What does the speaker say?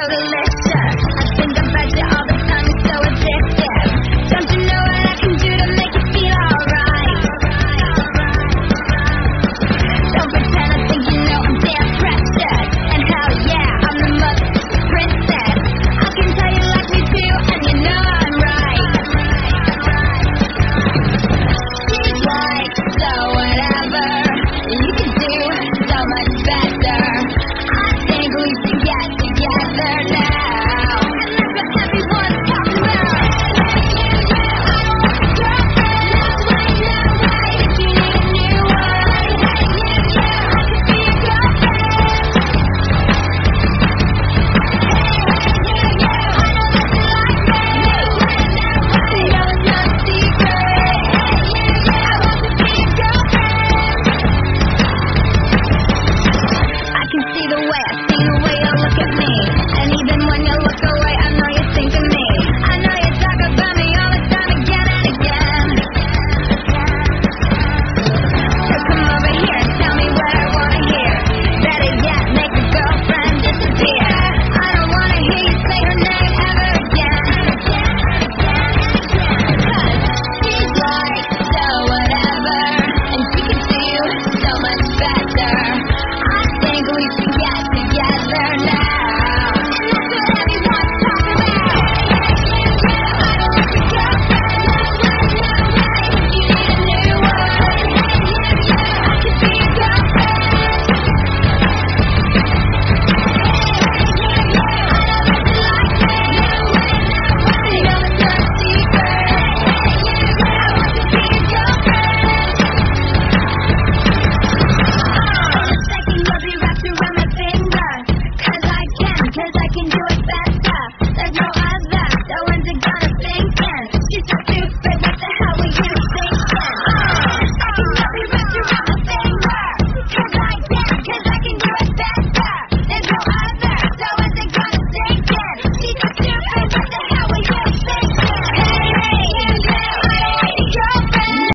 totally can do it.